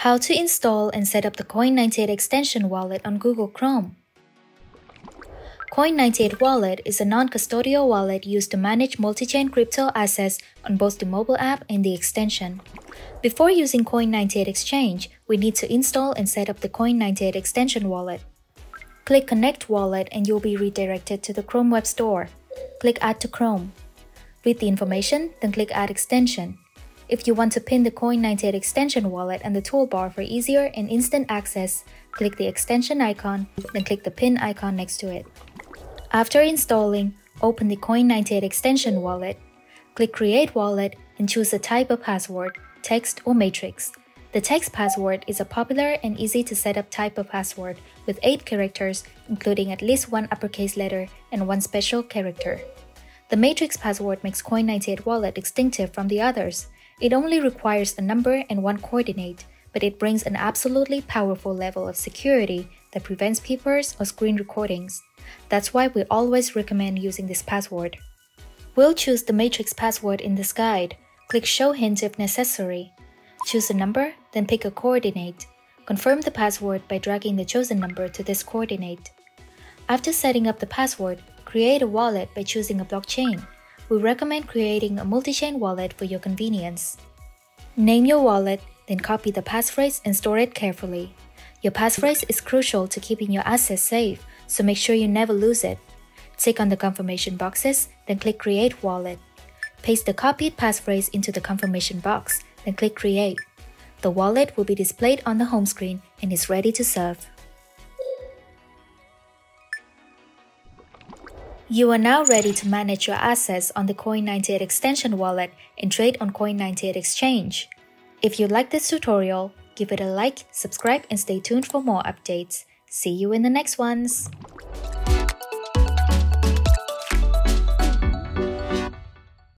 How to install and set up the Coin98 extension wallet on Google Chrome. Coin98 Wallet is a non-custodial wallet used to manage multi-chain crypto assets on both the mobile app and the extension. Before using Coin98 Exchange, we need to install and set up the Coin98 extension wallet. Click Connect Wallet and you'll be redirected to the Chrome Web Store. Click Add to Chrome. Read the information, then click Add Extension. If you want to pin the Coin98 extension wallet and the toolbar for easier and instant access, click the extension icon, then click the pin icon next to it. After installing, open the Coin98 extension wallet. Click Create Wallet and choose a type of password, text or matrix. The text password is a popular and easy to set up type of password with 8 characters, including at least one uppercase letter and one special character. The matrix password makes Coin98 wallet distinctive from the others. It only requires a number and one coordinate, but it brings an absolutely powerful level of security that prevents peepers or screen recordings. That's why we always recommend using this password. We'll choose the matrix password in this guide. Click Show Hint if necessary. Choose a number, then pick a coordinate. Confirm the password by dragging the chosen number to this coordinate. After setting up the password, create a wallet by choosing a blockchain we recommend creating a multi-chain wallet for your convenience. Name your wallet, then copy the passphrase and store it carefully. Your passphrase is crucial to keeping your assets safe, so make sure you never lose it. Tick on the confirmation boxes, then click Create Wallet. Paste the copied passphrase into the confirmation box, then click Create. The wallet will be displayed on the home screen and is ready to serve. You are now ready to manage your assets on the Coin98 extension wallet and trade on Coin98 Exchange. If you like this tutorial, give it a like, subscribe and stay tuned for more updates. See you in the next ones!